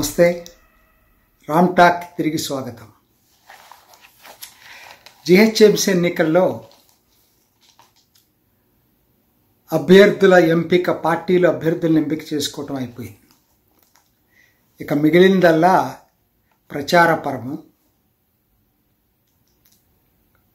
నమస్తే. రామ్ టాక్ తిరిగి స్వాగతం. జిహెచ్ఎంసీ ఎన్నికల్లో అభ్యర్థుల ఎంపిక పార్టీలు అభ్యర్థులను ఎంపిక చేసుకోవటం అయిపోయింది. ఇక మిగిలిందల్లా ప్రచార పరము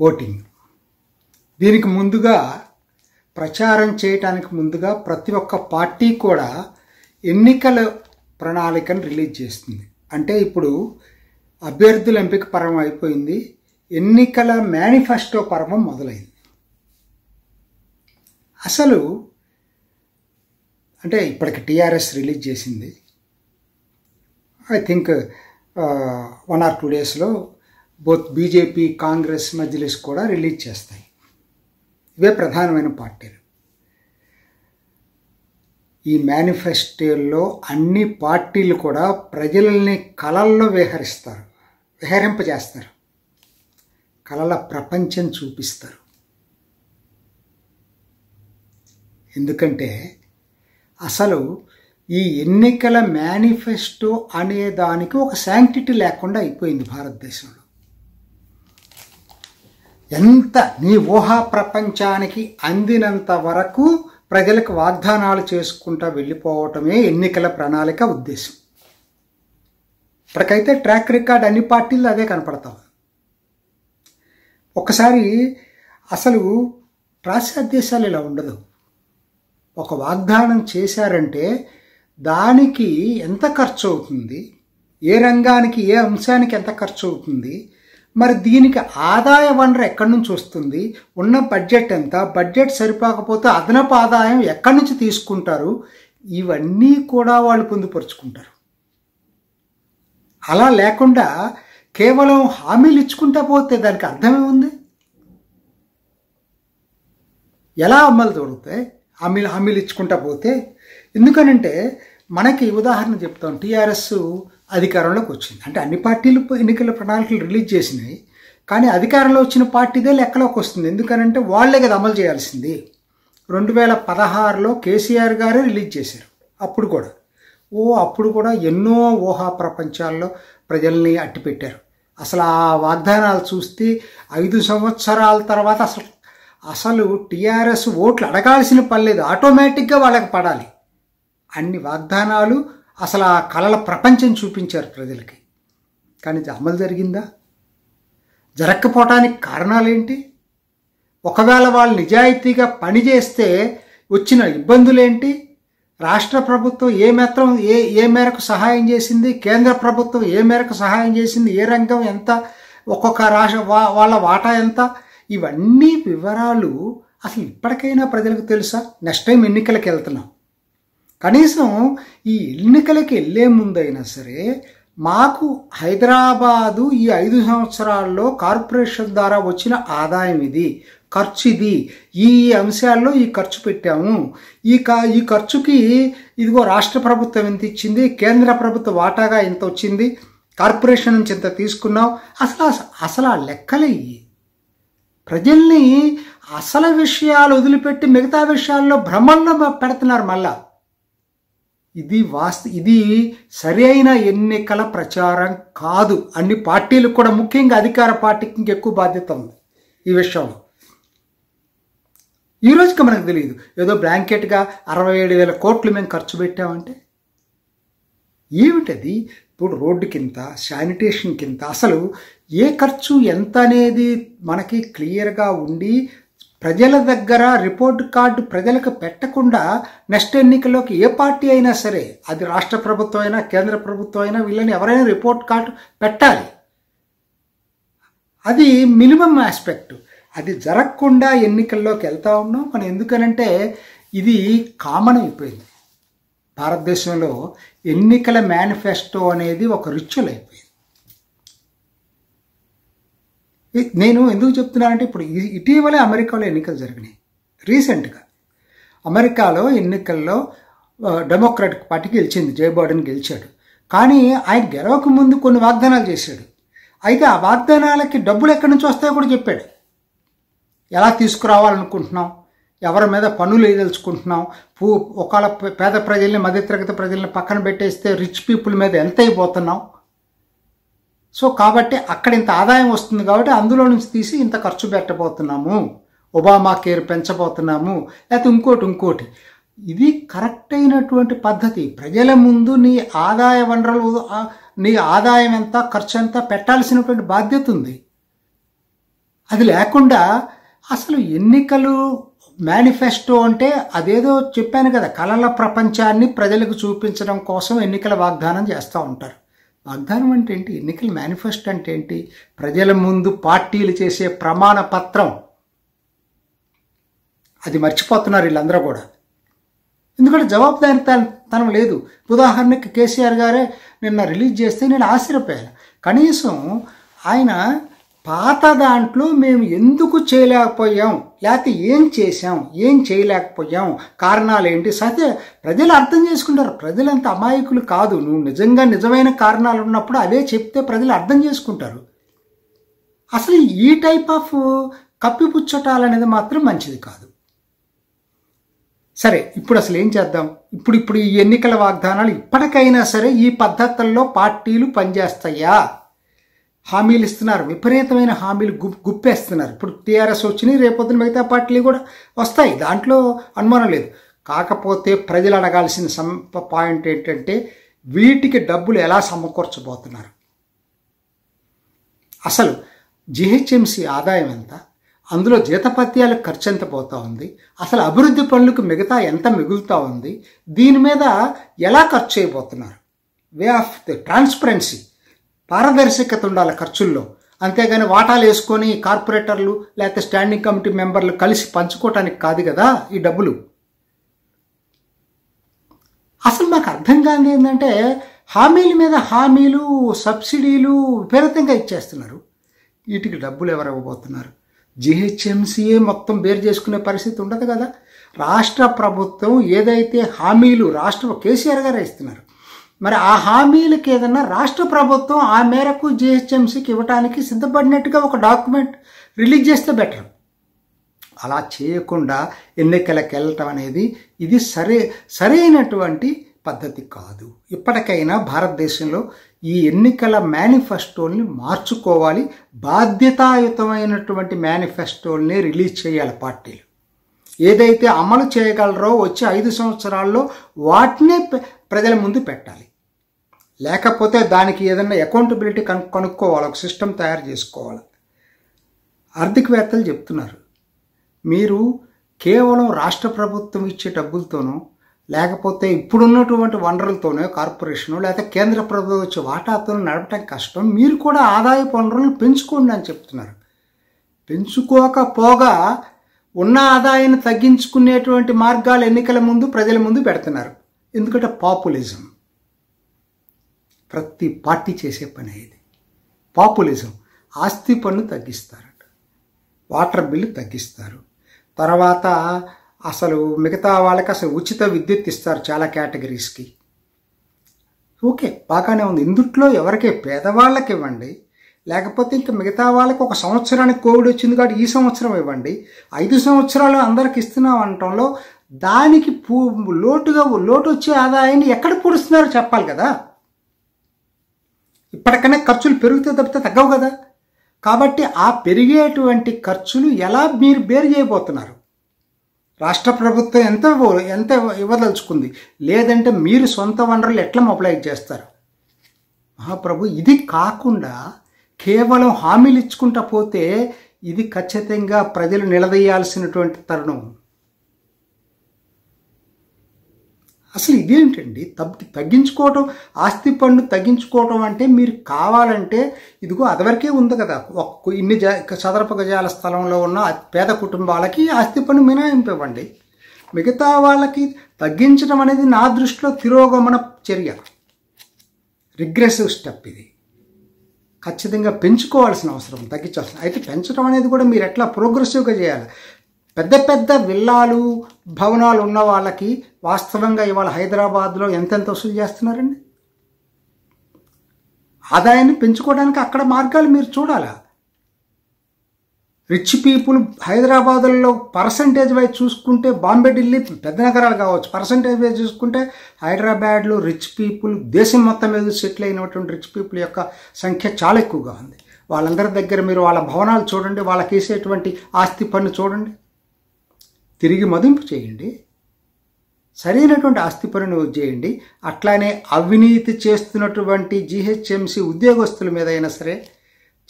ఓటింగ్. దీనికి ముందుగా ప్రచారం చేయటానికి ముందుగా ప్రతి ఒక్క పార్టీ కూడా ఎన్నికల ప్రణాళికను రిలీజ్ చేస్తుంది. అంటే ఇప్పుడు అభ్యర్థుల ఎంపిక పర్వం అయిపోయింది. ఎన్నికల మేనిఫెస్టో పర్వం మొదలైంది. అసలు అంటే ఇప్పటికి టీఆర్ఎస్ రిలీజ్ చేసింది. I think one or two డేస్లో బోత్ బీజేపీ కాంగ్రెస్ మజ్లిస్ కూడా రిలీజ్ చేస్తాయి. ఇవే ప్రధానమైన పార్టీలు. ఈ మేనిఫెస్టోల్లో అన్ని పార్టీలు కూడా ప్రజలని కళల్లో విహరిస్తారు విహరింపజేస్తారు. కళల ప్రపంచం చూపిస్తారు. ఎందుకంటే అసలు ఈ ఎన్నికల మేనిఫెస్టో అనే దానికి ఒక శాంక్టిటీ లేకుండా అయిపోయింది భారతదేశంలో. ఎంత నీ ఊహా ప్రపంచానికి అందినంత వరకు ప్రజలకు వాగ్దానాలు చేసుకుంటా వెళ్ళిపోవటమే ఎన్నికల ప్రణాళిక ఉద్దేశం. ఇప్పటికైతే ట్రాక్ రికార్డ్ అన్ని పార్టీలు అదే కనపడతాం ఒకసారి అసలు పాశ్చాత్య ఇలా ఉండదు. ఒక వాగ్దానం చేశారంటే దానికి ఎంత ఖర్చు అవుతుంది? ఏ రంగానికి ఏ అంశానికి ఎంత ఖర్చు అవుతుంది? మరి దీనికి ఆదాయ వనరు ఎక్కడి నుంచి వస్తుంది? ఉన్న బడ్జెట్ ఎంత? బడ్జెట్ సరిపోకపోతే అదనపు ఆదాయం ఎక్కడి నుంచి తీసుకుంటారు? ఇవన్నీ కూడా వాళ్ళు పొందుపరుచుకుంటారు. అలా లేకుండా కేవలం హామీలు ఇచ్చుకుంటా పోతే దానికి అర్థమే ఉంది ఎలా అమ్మలు దొరుకుతాయి హామీలు హామీలు ఇచ్చుకుంటా పోతే? ఎందుకనంటే మనకి ఉదాహరణ చెప్తాం. టీఆర్ఎస్ అధికారంలోకి వచ్చింది. అంటే అన్ని పార్టీలు ఎన్నికల ప్రణాళికలు రిలీజ్ చేసినాయి. కానీ అధికారంలో వచ్చిన పార్టీదే లెక్కలోకి వస్తుంది. ఎందుకనంటే వాళ్ళే కదా అమలు చేయాల్సింది. రెండు వేల పదహారులో కేసీఆర్ గారే రిలీజ్ చేశారు. అప్పుడు కూడా. ఓ అప్పుడు కూడా ఎన్నో ఊహా ప్రపంచాల్లో ప్రజల్ని అట్టిపెట్టారు. అసలు ఆ వాగ్దానాలు చూస్తే ఐదు సంవత్సరాల తర్వాత అసలు అసలు టీఆర్ఎస్ ఓట్లు అడగాల్సిన పని లేదు. ఆటోమేటిక్గా వాళ్ళకి పడాలి. అన్ని వాగ్దానాలు అసలు ఆ కళల ప్రపంచం చూపించారు ప్రజలకి. కానీ ఇది అమలు జరిగిందా? జరగకపోవటానికి కారణాలేంటి? ఒకవేళ వాళ్ళు నిజాయితీగా పనిచేస్తే వచ్చిన ఇబ్బందులేంటి? రాష్ట్ర ప్రభుత్వం ఏ మాత్రం ఏ ఏ మేరకు సహాయం చేసింది? కేంద్ర ప్రభుత్వం ఏ మేరకు సహాయం చేసింది? ఏ రంగం ఎంత? ఒక్కొక్క రాష్ట్ర వాళ్ళ వాటా ఎంత? ఇవన్నీ వివరాలు అసలు ఇప్పటికైనా ప్రజలకు తెలుసా? నెక్స్ట్ టైం ఎన్నికలకు వెళ్తున్నాం. కనీసం ఈ ఎన్నికలకి వెళ్ళే ముందైనా సరే మాకు హైదరాబాదు ఈ ఐదు సంవత్సరాల్లో కార్పొరేషన్ ద్వారా వచ్చిన ఆదాయం ఇది ఖర్చు ఇది. ఈ అంశాల్లో ఈ ఖర్చు పెట్టాము. ఈ ఈ ఖర్చుకి ఇదిగో రాష్ట్ర ప్రభుత్వం ఎంత ఇచ్చింది కేంద్ర ప్రభుత్వ వాటాగా ఎంత వచ్చింది కార్పొరేషన్ నుంచి ఎంత తీసుకున్నాం అసలు అసలు ఆ లెక్కలే ప్రజల్ని అసలు విషయాలు వదిలిపెట్టి మిగతా విషయాల్లో భ్రమంలో పెడుతున్నారు మళ్ళా. ఇది వాస్త ఇది సరైన ఎన్నికల ప్రచారం కాదు. అన్ని పార్టీలకు కూడా ముఖ్యంగా అధికార పార్టీకి ఇంకెక్కువ బాధ్యత ఉంది ఈ విషయంలో. ఈ రోజుకి మనకు తెలియదు ఏదో బ్లాంకెట్గా అరవై ఏడు వేల కోట్లు మేము ఖర్చు పెట్టామంటే? ఏమిటది? ఇప్పుడు రోడ్డు కింద శానిటేషన్ కింద అసలు ఏ ఖర్చు ఎంత అనేది మనకి క్లియర్గా ఉండి ప్రజల దగ్గర రిపోర్ట్ కార్డు ప్రజలకు పెట్టకుండా నెక్స్ట్ ఎన్నికల్లోకి ఏ పార్టీ అయినా సరే అది రాష్ట్ర ప్రభుత్వం అయినా కేంద్ర ప్రభుత్వం అయినా వీళ్ళని ఎవరైనా రిపోర్ట్ కార్డు పెట్టాలి. అది మినిమం ఆస్పెక్ట్. అది జరగకుండా ఎన్నికల్లోకి వెళ్తా ఉన్నాం. మనం ఎందుకనంటే ఇది కామన్ అయిపోయింది. భారతదేశంలో ఎన్నికల మేనిఫెస్టో అనేది ఒక రిచువల్ అయిపోయింది. నేను ఎందుకు చెప్తున్నానంటే ఇప్పుడు ఇటీవలే అమెరికాలో ఎన్నికలు జరిగినాయి. రీసెంట్గా అమెరికాలో ఎన్నికల్లో డెమోక్రాటిక్ పార్టీ గెలిచింది. జే బైడెన్ గెలిచాడు. కానీ ఆయన గెలవక ముందు కొన్ని వాగ్దానాలు చేశాడు. అయితే ఆ వాగ్దానాలకి డబ్బులు ఎక్కడి నుంచి వస్తాయో కూడా చెప్పాడు. ఎలా తీసుకురావాలనుకుంటున్నాం? ఎవరి మీద పనులు వేయదలుచుకుంటున్నాం? పూ ఒకవేళ పేద ప్రజల్ని మధ్యతరగతి ప్రజల్ని పక్కన పెట్టేస్తే రిచ్ పీపుల్ మీద ఎంత అయిపోతున్నాం సో కాబట్టి అక్కడ ఇంత ఆదాయం వస్తుంది కాబట్టి అందులో నుంచి తీసి ఇంత ఖర్చు పెట్టబోతున్నాము. Obama care పెంచబోతున్నాము. లేకపోతే ఇంకోటి ఇంకోటి. ఇది కరెక్ట్ అయినటువంటి పద్ధతి. ప్రజల ముందు నీ ఆదాయ వనరులు నీ ఆదాయం ఎంత ఖర్చు ఎంత పెట్టాల్సినటువంటి బాధ్యత ఉంది. అది లేకుండా అసలు ఎన్నికలు మేనిఫెస్టో అంటే అదేదో చెప్పాను కదా కళల ప్రపంచాన్ని ప్రజలకు చూపించడం కోసం ఎన్నికల వాగ్దానం చేస్తూ ఉంటారు. వాగ్దానం అంటే ఏంటి? ఎన్నికల మేనిఫెస్టో అంటే ఏంటి? ప్రజల ముందు పార్టీలు చేసే ప్రమాణ పత్రం. అది మర్చిపోతున్నారు వీళ్ళందరూ కూడా. ఎందుకంటే జవాబుదారితనం లేదు. ఉదాహరణకి కేసీఆర్ గారే నిన్న రిలీజ్ చేస్తే నేను ఆశ్చర్యపోయాను. కనీసం ఆయన పాత దాంట్లో మేము ఎందుకు చేయలేకపోయాం? లేకపోతే ఏం చేశాం? ఏం చేయలేకపోయాం? కారణాలు ఏంటి సతే ప్రజలు అర్థం చేసుకుంటారు. ప్రజలంత అమాయకులు కాదు. నువ్వు నిజంగా నిజమైన కారణాలు ఉన్నప్పుడు అవే చెప్తే ప్రజలు అర్థం చేసుకుంటారు. అసలు ఈ టైప్ ఆఫ్ కప్పిపుచ్చటాలు అనేది మాత్రం మంచిది కాదు. సరే ఇప్పుడు అసలు ఏం చేద్దాం? ఇప్పుడు ఇప్పుడు ఈ ఎన్నికల వాగ్దానాలు ఇప్పటికైనా సరే ఈ పద్ధతుల్లో పార్టీలు పనిచేస్తాయా? హామీలు ఇస్తున్నారు. విపరీతమైన హామీలు గు గుప్పేస్తున్నారు. ఇప్పుడు టీఆర్ఎస్ వచ్చినాయి రేపొద్దున మిగతా పార్టీలు కూడా వస్తాయి. దాంట్లో అనుమానం లేదు. కాకపోతే ప్రజలు అడగాల్సిన సం పాయింట్ ఏంటంటే వీటికి డబ్బులు ఎలా సమకూర్చబోతున్నారు? అసలు జిహెచ్ఎంసి ఆదాయం ఎంత? అందులో జీతపత్యాలకు ఖర్చు ఎంత పోతా ఉంది? అసలు అభివృద్ధి పనులకు మిగతా ఎంత మిగులుతూ ఉంది? దీని మీద ఎలా ఖర్చు చేయబోతున్నారు? Way of the transparency. పారదర్శకత ఉండాలి ఖర్చుల్లో. అంతేగాని వాటాలు వేసుకొని కార్పొరేటర్లు లేకపోతే స్టాండింగ్ కమిటీ మెంబర్లు కలిసి పంచుకోవటానికి కాదు కదా ఈ డబ్బులు. అసలు మాకు అర్థం కాని ఏంటంటే హామీల మీద హామీలు సబ్సిడీలు విపరీతంగా ఇచ్చేస్తున్నారు. వీటికి డబ్బులు ఎవరు ఇవ్వబోతున్నారు? జిహెచ్ఎంసీఏ మొత్తం బేర్ చేసుకునే పరిస్థితి ఉండదు కదా. రాష్ట్ర ప్రభుత్వం ఏదైతే హామీలు రాష్ట్ర కేసీఆర్ గారే ఇస్తున్నారు మరి ఆ హామీలకి ఏదన్నా రాష్ట్ర ప్రభుత్వం ఆ మేరకు జిహెచ్ఎంసీకి ఇవ్వడానికి సిద్ధపడినట్టుగా ఒక డాక్యుమెంట్ రిలీజ్ చేస్తే బెటర్. అలా చేయకుండా ఎన్నికలకు వెళ్ళటం అనేది ఇది సరే సరైనటువంటి పద్ధతి కాదు. ఇప్పటికైనా భారతదేశంలో ఈ ఎన్నికల మేనిఫెస్టోల్ని మార్చుకోవాలి. బాధ్యతాయుతమైనటువంటి మేనిఫెస్టోల్ని రిలీజ్ చేయాలి పార్టీలు. ఏదైతే అమలు చేయగలరో వచ్చే ఐదు సంవత్సరాల్లో వాటినే ప్రజల ముందు పెట్టాలి. లేకపోతే దానికి ఏదైనా అకౌంటబిలిటీ కను కనుక్కోవాలి ఒక సిస్టమ్ తయారు చేసుకోవాలి. ఆర్థికవేత్తలు చెప్తున్నారు. మీరు కేవలం రాష్ట్ర ప్రభుత్వం ఇచ్చే డబ్బులతోనో లేకపోతే ఇప్పుడున్నటువంటి వనరులతోనే కార్పొరేషను లేకపోతే కేంద్ర ప్రభుత్వం వచ్చే వాటాతో నడపడం కష్టం మీరు కూడా ఆదాయ వనరులను పెంచుకోండి అని చెప్తున్నారు. పెంచుకోకపోగా ఉన్న ఆదాయాన్ని తగ్గించుకునేటువంటి మార్గాలు ఎన్నికల ముందు ప్రజల ముందు పెడుతున్నారు. ఎందుకంటే పాపులిజం. ప్రతి పార్టీ చేసే పని ఇది. పాపులిజం ఆస్తి పన్ను తగ్గిస్తారట. వాటర్ బిల్లు తగ్గిస్తారు. తర్వాత అసలు మిగతా వాళ్ళకి అసలు ఉచిత విద్యుత్ ఇస్తారు చాలా కేటగిరీస్కి. ఓకే బాగానే ఉంది. ఇందుట్లో ఎవరికి పేదవాళ్ళకి ఇవ్వండి. లేకపోతే ఇంకా మిగతా వాళ్ళకి ఒక సంవత్సరానికి కోవిడ్ వచ్చింది కాబట్టి ఈ సంవత్సరం ఇవ్వండి. ఐదు సంవత్సరాలు అందరికి ఇస్తున్నాం అనటంలో దానికి పూ లోటుగా లోటు వచ్చే ఆదాయాన్ని ఎక్కడ పూడుస్తున్నారో చెప్పాలి కదా? ఇప్పటికన్నా ఖర్చులు పెరిగితే తప్పితే తగ్గవు కదా. కాబట్టి ఆ పెరిగేటువంటి ఖర్చులు ఎలా మీరు బేరు చేయబోతున్నారు? రాష్ట్ర ప్రభుత్వం ఎంత ఎంత ఇవ్వదలుచుకుంది? లేదంటే మీరు సొంత వనరులు ఎట్లా మొబలైజ్ చేస్తారు? మహాప్రభు ఇది కాకుండా కేవలం హామీలు ఇచ్చుకుంటా పోతే ఇది ఖచ్చితంగా ప్రజలు నిలదీయాల్సినటువంటి తరుణం. అసలు ఇదేంటండి? తగ్గి తగ్గించుకోవటం ఆస్తి పన్ను తగ్గించుకోవటం అంటే మీరు కావాలంటే ఇదిగో అదివరకే ఉంది కదా. ఒక్క ఇన్ని జా చదరపు గజాల స్థలంలో ఉన్న పేద కుటుంబాలకి ఆస్తి పన్ను మినహాయింపు ఇవ్వండి మిగతా వాళ్ళకి తగ్గించడం అనేది నా దృష్టిలో తిరోగమన చర్య. రిగ్రెసివ్ స్టెప్ ఇది. ఖచ్చితంగా పెంచుకోవాల్సిన అవసరం తగ్గించాల్సిన. అయితే పెంచడం అనేది కూడా మీరు ఎట్లా ప్రోగ్రెసివ్గా చేయాలి? పెద్ద పెద్ద విల్లాలు భవనాలు ఉన్న వాళ్ళకి వాస్తవంగా ఇవాళ హైదరాబాద్లో ఎంతెంత వసూలు చేస్తున్నారండి? ఆదాయాన్ని పెంచుకోవడానికి అక్కడ మార్గాలు మీరు చూడాలా? రిచ్ పీపుల్ హైదరాబాద్లో పర్సంటేజ్ వైజ్ చూసుకుంటే బాంబే ఢిల్లీ పెద్ద నగరాలు కావచ్చు. పర్సంటేజ్ వైజ్ చూసుకుంటే హైదరాబాద్లో రిచ్ పీపుల్ దేశం మొత్తం మీద సెటిల్ అయినటువంటి రిచ్ పీపుల్ యొక్క సంఖ్య చాలా ఎక్కువగా ఉంది. వాళ్ళందరి దగ్గర మీరు వాళ్ళ భవనాలు చూడండి వాళ్ళకి వేసేటువంటి ఆస్తి పన్ను చూడండి. తిరిగి మదింపు చేయండి. సరైనటువంటి ఆస్తిపరుని చేయండి. అట్లానే అవినీతి చేస్తున్నటువంటి జీహెచ్ఎంసీ ఉద్యోగస్తుల మీద అయినా సరే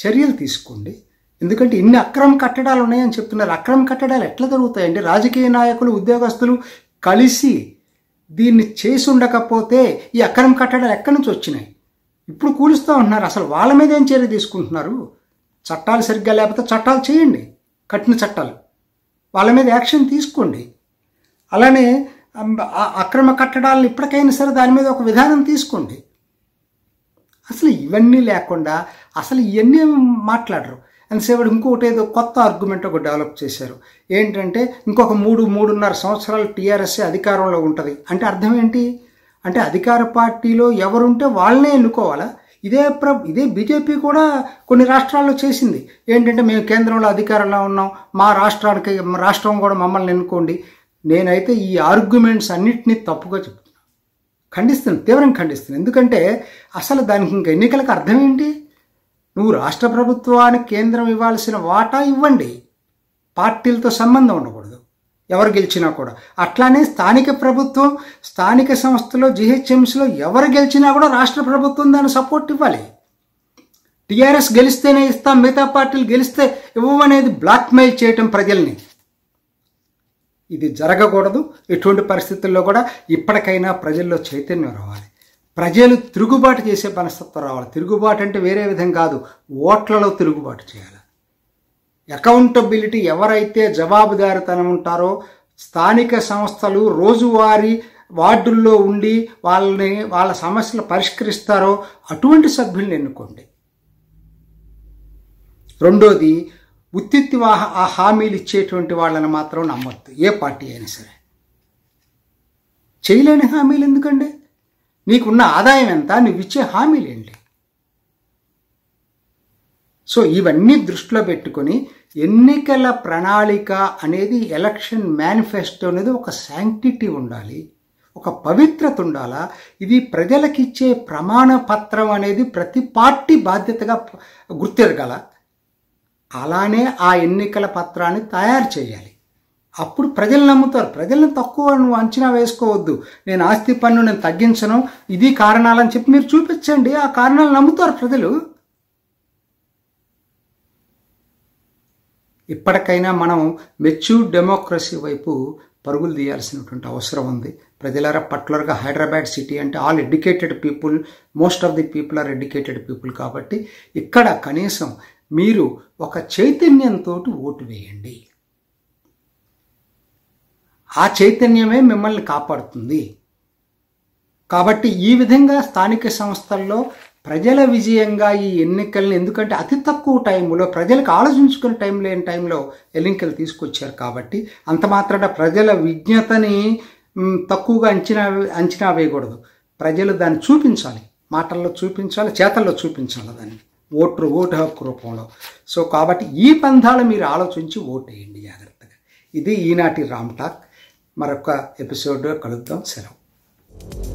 చర్యలు తీసుకోండి. ఎందుకంటే ఇన్ని అక్రమ కట్టడాలు ఉన్నాయని చెప్తున్నారు. అక్రమ కట్టడాలు ఎట్లా జరుగుతాయండి? రాజకీయ నాయకులు ఉద్యోగస్తులు కలిసి దీన్ని చేసి ఉండకపోతే ఈ అక్రమ కట్టడాలు ఎక్కడి నుంచి వచ్చినాయి? ఇప్పుడు కూలుస్తూ ఉంటున్నారు. అసలు వాళ్ళ మీద ఏం చర్య తీసుకుంటున్నారు? చట్టాలు సరిగ్గా లేకపోతే చట్టాలు చేయండి. కఠిన చట్టాలు. వాళ్ళ మీద యాక్షన్ తీసుకోండి. అలానే అక్రమ కట్టడాలను ఇప్పటికైనా సరే దాని మీద ఒక విధానం తీసుకోండి. అసలు ఇవన్నీ లేకుండా అసలు ఇవన్నీ మాట్లాడరు. ఎంతసేపు ఇంకొకటి ఏదో కొత్త ఆర్గ్యుమెంట్ ఒక డెవలప్ చేశారు. ఏంటంటే ఇంకొక మూడు మూడున్నర సంవత్సరాలు టీఆర్ఎస్ అధికారంలో ఉంటుంది. అంటే అర్థం ఏంటి? అంటే అధికార పార్టీలో ఎవరుంటే వాళ్ళనే ఎన్నుకోవాలా? ఇదే ప్ర ఇదే బీజేపీ కూడా కొన్ని రాష్ట్రాల్లో చేసింది. ఏంటంటే మేము కేంద్రంలో అధికారంలో ఉన్నాం మా రాష్ట్రానికి రాష్ట్రం కూడా మమ్మల్ని ఎన్నుకోండి. నేనైతే ఈ ఆర్గ్యుమెంట్స్ అన్నిటినీ తప్పుగా చెప్తున్నాను ఖండిస్తున్నాను తీవ్రంగా ఖండిస్తున్నాను ఎందుకంటే అసలు దానికి ఇంకా ఎన్నికలకు అర్థం ఏంటి? నువ్వు రాష్ట్ర ప్రభుత్వానికి కేంద్రం ఇవ్వాల్సిన వాటా ఇవ్వండి. పార్టీలతో సంబంధం ఉండకూడదు. ఎవరు గెలిచినా కూడా. అట్లానే స్థానిక ప్రభుత్వం స్థానిక సంస్థలో జిహెచ్ఎంసీలో ఎవరు గెలిచినా కూడా రాష్ట్ర ప్రభుత్వం దాని సపోర్ట్ ఇవ్వాలి. టీఆర్ఎస్ గెలిస్తేనే ఇస్తాం మిగతా పార్టీలు గెలిస్తే ఇవ్వమనేది బ్లాక్మెయిల్ చేయటం ప్రజల్ని. ఇది జరగకూడదు. ఎటువంటి పరిస్థితుల్లో కూడా ఇప్పటికైనా ప్రజల్లో చైతన్యం రావాలి. ప్రజలు తిరుగుబాటు చేసే మనస్తత్వం రావాలి. తిరుగుబాటు అంటే వేరే విధం కాదు ఓట్లలో తిరుగుబాటు చేయాలి. అకౌంటబిలిటీ ఎవరైతే జవాబుదారితనం ఉంటారో స్థానిక సంస్థలు రోజువారీ వార్డుల్లో ఉండి వాళ్ళని వాళ్ళ సమస్యలు పరిష్కరిస్తారో అటువంటి సభ్యుల్ని ఎన్నుకోండి. రెండోది ఉత్తిత్తి ఆ హామీలు ఇచ్చేటువంటి వాళ్ళని మాత్రం నమ్మొద్దు ఏ పార్టీ అయినా సరే. చేయలేని హామీలు ఎందుకండి? నీకున్న ఆదాయం ఎంత నువ్వు ఇచ్చే హామీలు ఏంటి సో ఇవన్నీ దృష్టిలో పెట్టుకొని ఎన్నికల ప్రణాళిక అనేది ఎలక్షన్ మేనిఫెస్టో అనేది ఒక శాంక్టిటీ ఉండాలి ఒక పవిత్రత ఉండాలా? ఇది ప్రజలకిచ్చే ప్రమాణ పత్రం అనేది ప్రతి పార్టీ బాధ్యతగా గుర్తెరగల. అలానే ఆ ఎన్నికల పత్రాన్ని తయారు చేయాలి. అప్పుడు ప్రజలు నమ్ముతారు. ప్రజలను తక్కువ నువ్వు అంచనా వేసుకోవద్దు. నేను ఆస్తి పన్ను నేను తగ్గించను. ఇది కారణాలని చెప్పి మీరు చూపించండి. ఆ కారణాలు నమ్ముతారు ప్రజలు. ఇప్పటికైనా మనం మెచ్యూర్ డెమోక్రసీ వైపు పరుగులు తీయాల్సినటువంటి అవసరం ఉంది. ప్రజలారా పర్టికులర్గా హైదరాబాద్ సిటీ అంటే all educated people most of the people are educated people కాబట్టి ఇక్కడ కనీసం మీరు ఒక చైతన్యంతో ఓటు వేయండి. ఆ చైతన్యమే మిమ్మల్ని కాపాడుతుంది. కాబట్టి ఈ విధంగా స్థానిక సంస్థల్లో ప్రజల విజయంగా ఈ ఎన్నికల్ని ఎందుకంటే అతి తక్కువ టైంలో ప్రజలకు ఆలోచించుకునే టైం లేని టైంలో ఎన్నికలు తీసుకొచ్చారు కాబట్టి అంత మాత్రాన ప్రజల విజ్ఞతని తక్కువగా అంచనా అంచనా వేయకూడదు. ప్రజలు దాన్ని చూపించాలి. మాటల్లో చూపించాలి చేతల్లో చూపించాలి దాన్ని. ఓటు ఓటు హక్కు రూపంలో. సో కాబట్టి ఈ పంధాలు మీరు ఆలోచించి ఓటు వేయండి జాగ్రత్తగా. ఇది ఈనాటి రామ్ టాక్. మరొక ఎపిసోడ్ కలుద్దాం. సెలవు.